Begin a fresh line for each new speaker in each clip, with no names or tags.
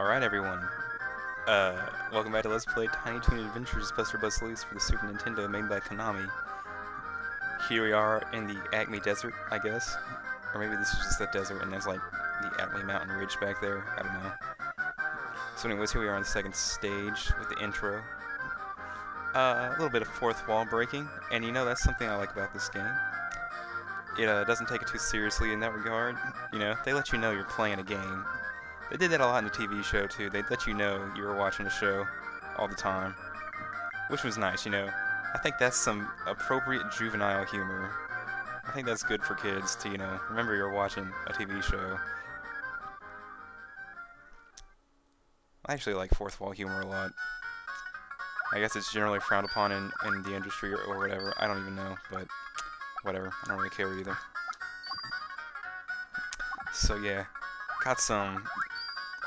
Alright everyone, uh, welcome back to Let's Play Tiny Toon Adventures Buster Busts Loose for the Super Nintendo made by Konami. Here we are in the Acme Desert, I guess. Or maybe this is just the desert and there's like the Acme Mountain Ridge back there, I don't know. So anyways, here we are on the second stage with the intro. Uh, a little bit of fourth wall breaking, and you know that's something I like about this game. It uh, doesn't take it too seriously in that regard. You know, they let you know you're playing a game, they did that a lot in the TV show too. They'd let you know you were watching a show all the time, which was nice, you know. I think that's some appropriate juvenile humor. I think that's good for kids to, you know, remember you're watching a TV show. I actually like fourth wall humor a lot. I guess it's generally frowned upon in, in the industry or, or whatever. I don't even know, but whatever. I don't really care either. So yeah, got some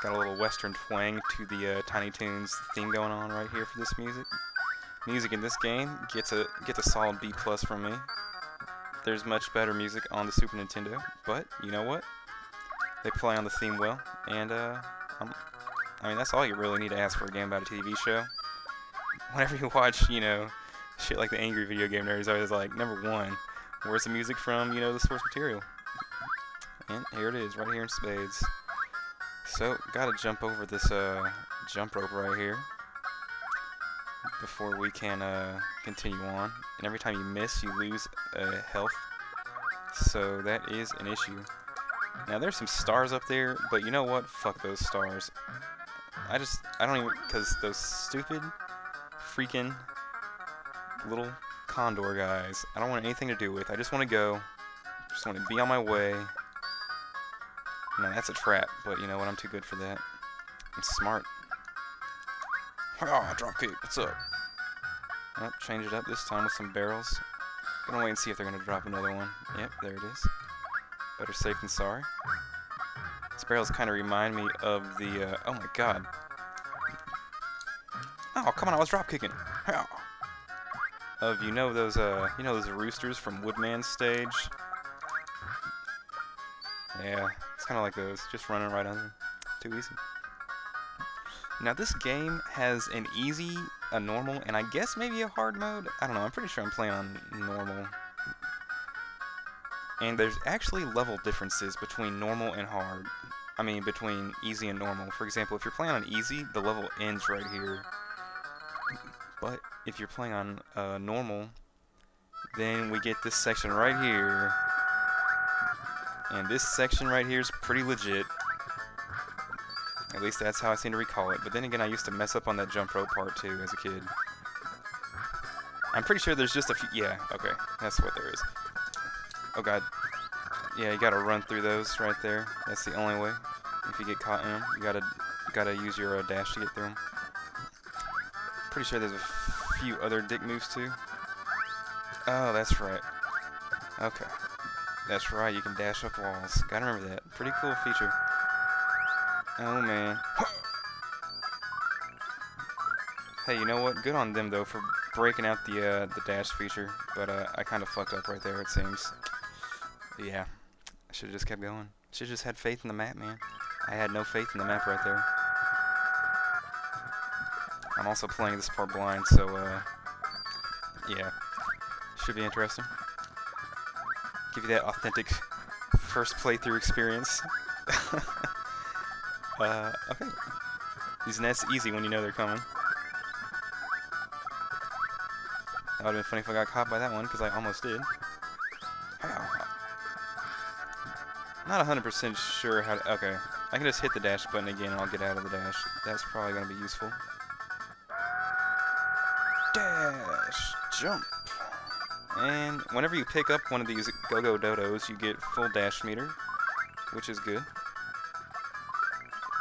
Got a little western twang to the uh, Tiny Toons theme going on right here for this music. Music in this game gets a gets a solid B plus from me. There's much better music on the Super Nintendo, but you know what? They play on the theme well, and uh, i mean that's all you really need to ask for a game about a TV show. Whenever you watch, you know, shit like the Angry Video Game Nerds, always like, number one, where's the music from? You know, the source material. And here it is, right here in spades. So, gotta jump over this uh, jump rope right here before we can uh, continue on. And every time you miss, you lose uh, health. So that is an issue. Now there's some stars up there, but you know what? Fuck those stars. I just, I don't even, because those stupid freaking little condor guys, I don't want anything to do with. I just want to go, just want to be on my way, no, that's a trap, but you know what? I'm too good for that. I'm smart. Oh, drop kick. What's up? Oh, change it up this time with some barrels. Gonna wait and see if they're gonna drop another one. Yep, there it is. Better safe than sorry. These barrels kind of remind me of the, uh, oh my god. Oh, come on, I was drop kicking. Of, you know those, uh, you know those roosters from Woodman's stage? Yeah, it's kind of like those, just running right on. Too easy. Now this game has an easy, a normal, and I guess maybe a hard mode. I don't know, I'm pretty sure I'm playing on normal. And there's actually level differences between normal and hard. I mean, between easy and normal. For example, if you're playing on easy, the level ends right here. But if you're playing on uh, normal, then we get this section right here and this section right here is pretty legit. At least that's how I seem to recall it. But then again, I used to mess up on that jump rope part too as a kid. I'm pretty sure there's just a few... Yeah, okay. That's what there is. Oh god. Yeah, you gotta run through those right there. That's the only way. If you get caught in them, you gotta, you gotta use your uh, dash to get through them. Pretty sure there's a few other dick moves too. Oh, that's right. Okay. That's right, you can dash up walls. Gotta remember that. Pretty cool feature. Oh, man. hey, you know what? Good on them, though, for breaking out the uh, the dash feature. But uh, I kind of fucked up right there, it seems. Yeah. I should have just kept going. Should have just had faith in the map, man. I had no faith in the map right there. I'm also playing this part blind, so, uh, yeah. Should be interesting give you that authentic first playthrough experience. uh, okay. These nests easy when you know they're coming. That would have been funny if I got caught by that one, because I almost did. Not 100% sure how to... Okay. I can just hit the dash button again and I'll get out of the dash. That's probably going to be useful. Dash! Jump! And whenever you pick up one of these Go-Go Dodos, you get full dash meter, which is good.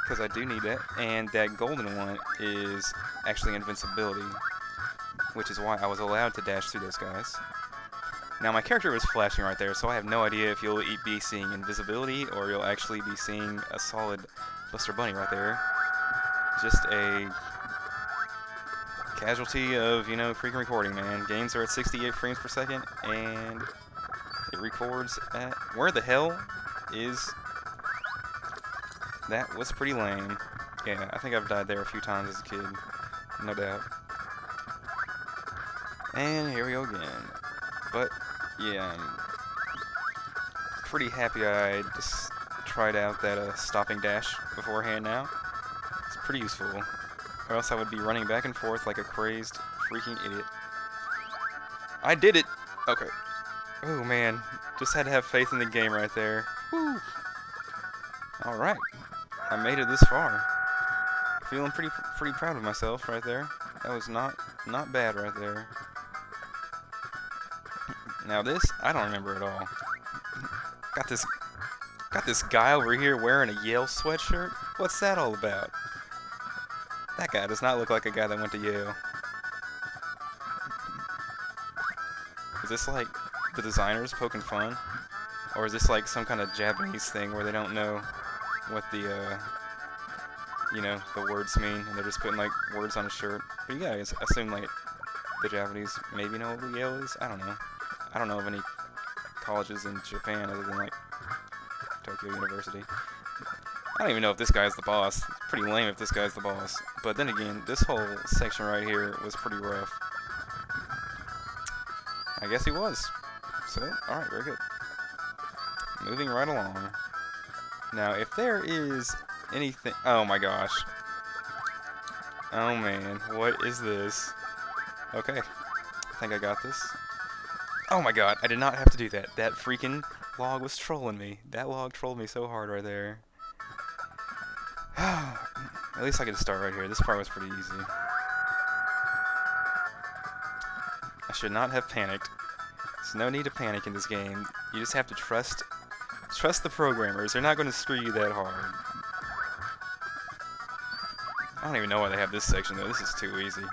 Because I do need that. And that golden one is actually invincibility, which is why I was allowed to dash through those guys. Now my character was flashing right there, so I have no idea if you'll be seeing invisibility or you'll actually be seeing a solid Buster Bunny right there. Just a Casualty of, you know, freaking recording, man. Games are at 68 frames per second, and it records at... Where the hell is... That was pretty lame. Yeah, I think I've died there a few times as a kid. No doubt. And here we go again. But, yeah, I'm pretty happy I just tried out that uh, stopping dash beforehand now. It's pretty useful. Or else I would be running back and forth like a crazed freaking idiot. I did it! Okay. Oh man, just had to have faith in the game right there. Woo! Alright, I made it this far. Feeling pretty pretty proud of myself right there. That was not not bad right there. Now this, I don't remember at all. Got this got this guy over here wearing a Yale sweatshirt? What's that all about? That guy does not look like a guy that went to Yale. Is this like the designers poking fun? Or is this like some kind of Japanese thing where they don't know what the, uh, you know, the words mean and they're just putting like words on a shirt? But you guys assume like the Japanese maybe know what Yale is? I don't know. I don't know of any colleges in Japan other than like Tokyo University. I don't even know if this guy's the boss. Pretty lame if this guy's the boss. But then again, this whole section right here was pretty rough. I guess he was. So, alright, very good. Moving right along. Now, if there is anything... Oh my gosh. Oh man, what is this? Okay, I think I got this. Oh my god, I did not have to do that. That freaking log was trolling me. That log trolled me so hard right there. At least I can start right here. This part was pretty easy. I should not have panicked. There's no need to panic in this game. You just have to trust trust the programmers. They're not going to screw you that hard. I don't even know why they have this section though. This is too easy.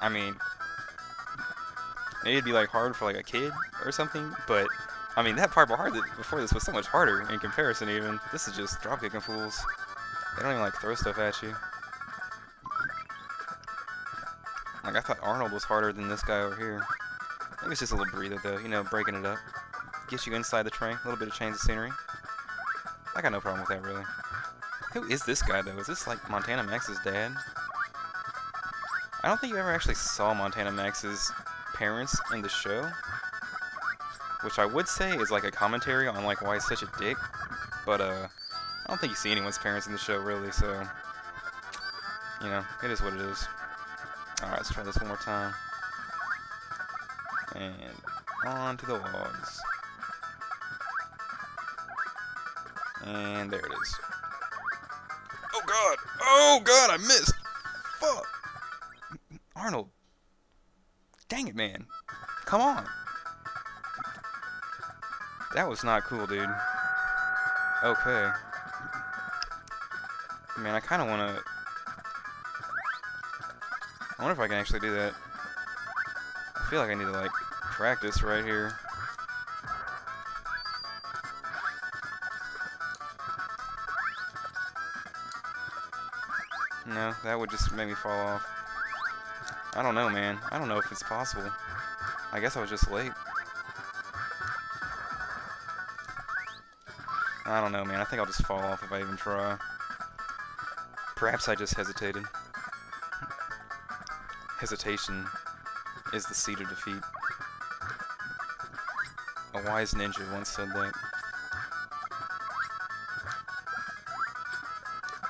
I mean, it'd be like hard for like a kid or something, but I mean that part before this was so much harder in comparison even. This is just drop kicking fools. They don't even like throw stuff at you. Like I thought Arnold was harder than this guy over here. Maybe it's just a little breather though, you know, breaking it up. Gets you inside the train, a little bit of change of scenery. I got no problem with that really. Who is this guy though? Is this like Montana Max's dad? I don't think you ever actually saw Montana Max's parents in the show. Which I would say is like a commentary on like why he's such a dick. But uh I don't think you see anyone's parents in the show really, so you know, it is what it is. Alright, let's try this one more time. And on to the logs. And there it is. Oh god! Oh god, I missed! Fuck! Arnold. Dang it, man. Come on. That was not cool, dude. Okay. Man, I kind of want to... I wonder if I can actually do that. I feel like I need to, like, practice right here. No, that would just make me fall off. I don't know, man. I don't know if it's possible. I guess I was just late. I don't know, man. I think I'll just fall off if I even try. Perhaps I just hesitated. Hesitation is the seed of defeat. A wise ninja once said that.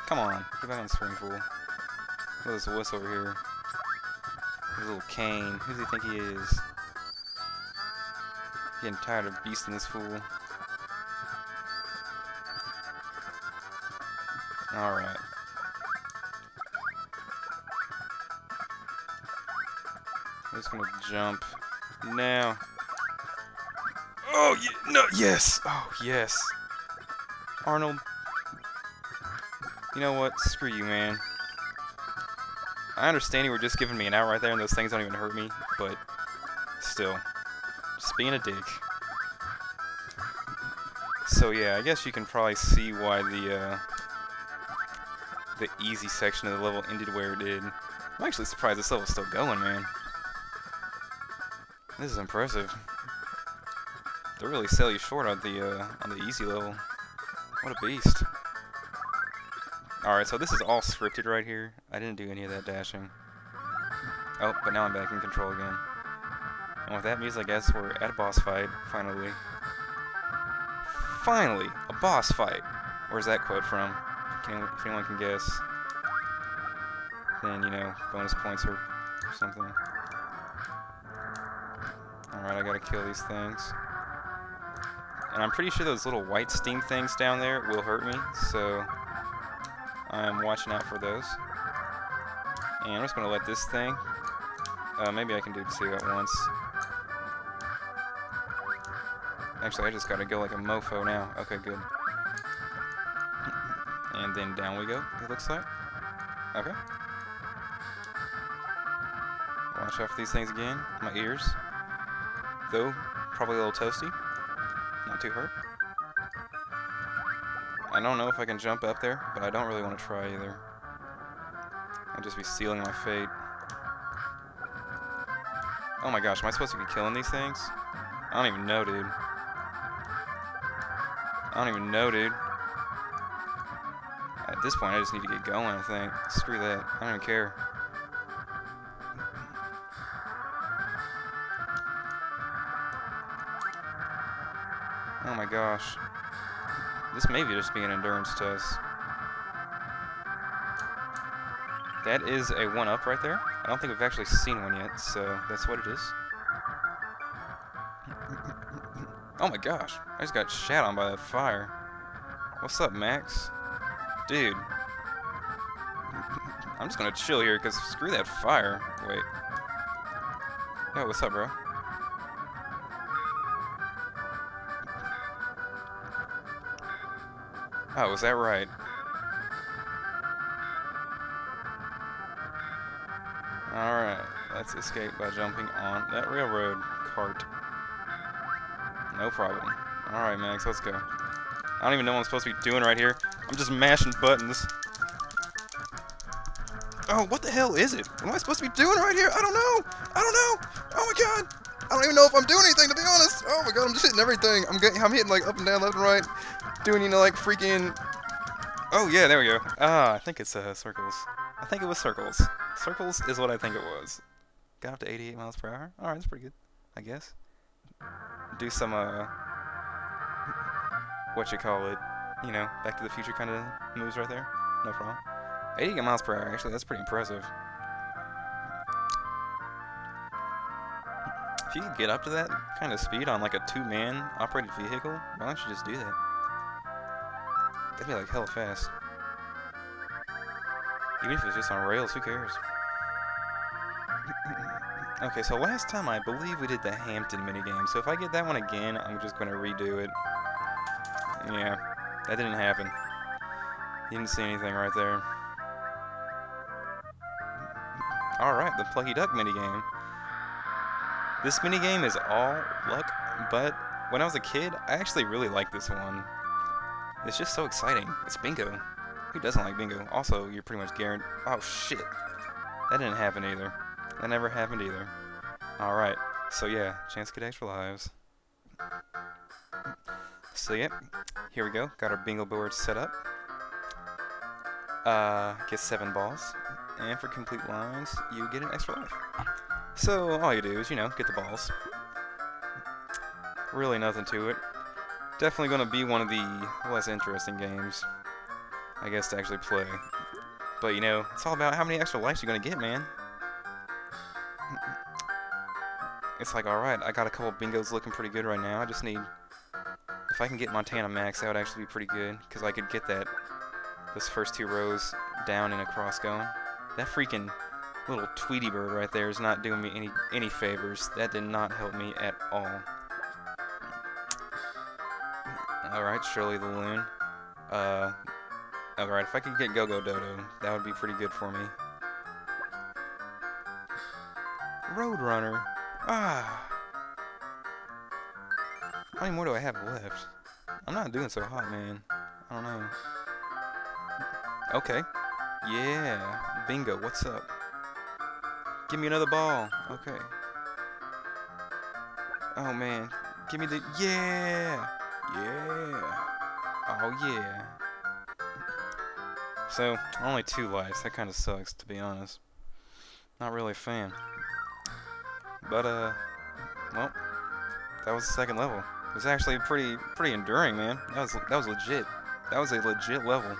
Come on, get back on the swimming pool. Look at this wuss over here. His little cane. Who does he think he is? Getting tired of beasting this fool. Alright. I'm just gonna jump now. Oh, yeah, no, yes. Oh, yes. Arnold. You know what? Screw you, man. I understand you were just giving me an out right there and those things don't even hurt me, but still. Just being a dick. So yeah, I guess you can probably see why the, uh, the easy section of the level ended where it did. I'm actually surprised this level's still going, man. This is impressive. They really sell you short on the uh, on the easy level. What a beast. Alright, so this is all scripted right here. I didn't do any of that dashing. Oh, but now I'm back in control again. And with that music, I guess we're at a boss fight, finally. Finally! A boss fight! Where's that quote from? If anyone can guess. Then, you know, bonus points or something. Alright, I gotta kill these things. And I'm pretty sure those little white steam things down there will hurt me, so I'm watching out for those. And I'm just to let this thing, uh, maybe I can do two at once. Actually, I just got to go like a mofo now. Okay, good. And then down we go, it looks like. Okay. Watch out for these things again. My ears. Though, probably a little toasty. Not too hurt. I don't know if I can jump up there, but I don't really want to try either. I'd just be sealing my fate. Oh my gosh, am I supposed to be killing these things? I don't even know, dude. I don't even know, dude. At this point, I just need to get going, I think. Screw that. I don't even care. Oh my gosh. This may be just be an endurance test. That is a 1-up right there. I don't think we've actually seen one yet, so that's what it is. Oh my gosh, I just got shat on by that fire. What's up, Max? Dude. I'm just gonna chill here, because screw that fire. Wait. Yo, what's up, bro? Oh, was that right? Alright, let's escape by jumping on that railroad cart. No problem. Alright, Max, let's go. I don't even know what I'm supposed to be doing right here. I'm just mashing buttons. Oh, what the hell is it? What am I supposed to be doing right here? I don't know. I don't know. Oh my god. I don't even know if I'm doing anything, to be honest. Oh my god, I'm just hitting everything. I'm getting, I'm hitting like up and down, left and right doing, you know, like freaking... Oh, yeah, there we go. Ah, I think it's uh, circles. I think it was circles. Circles is what I think it was. Got up to 88 miles per hour. Alright, that's pretty good, I guess. Do some, uh... What you call it? You know, Back to the Future kind of moves right there. No problem. 80 miles per hour, actually, that's pretty impressive. If you could get up to that kind of speed on like a two-man operated vehicle, why don't you just do that? That'd be like hella fast. Even if it's just on rails, who cares? okay, so last time I believe we did the Hamton minigame, so if I get that one again, I'm just going to redo it. Yeah, that didn't happen. You didn't see anything right there. Alright, the Plucky Duck minigame. This minigame is all luck, but when I was a kid, I actually really liked this one. It's just so exciting. It's bingo. Who doesn't like bingo? Also, you're pretty much guaranteed. Oh, shit. That didn't happen either. That never happened either. Alright. So, yeah. Chance to get extra lives. So, yep. Here we go. Got our bingo board set up. Uh, get seven balls. And for complete lines, you get an extra life. So, all you do is, you know, get the balls. Really nothing to it definitely going to be one of the less interesting games, I guess, to actually play. But, you know, it's all about how many extra lives you're going to get, man. It's like, alright, I got a couple bingos looking pretty good right now. I just need... If I can get Montana Max, that would actually be pretty good. Because I could get that... Those first two rows down and across going. That freaking little Tweety bird right there is not doing me any any favors. That did not help me at all. Alright, Shirley the Loon. Uh, alright, if I could get Go-Go Dodo, that would be pretty good for me. Roadrunner. Ah. How many more do I have left? I'm not doing so hot, man. I don't know. Okay. Yeah. Bingo, what's up? Give me another ball. Okay. Oh, man. Give me the... Yeah! Yeah. Oh, yeah. So, only two lives. That kind of sucks, to be honest. Not really a fan. But, uh, well, that was the second level. Was actually pretty, pretty enduring, man. That was, that was legit. That was a legit level.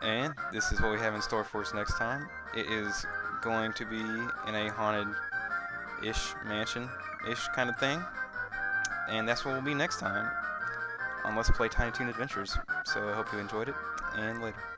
And this is what we have in store for us next time. It is going to be in a haunted-ish mansion-ish kind of thing. And that's what we'll be next time on Let's Play Tiny Toon Adventures. So I hope you enjoyed it, and later.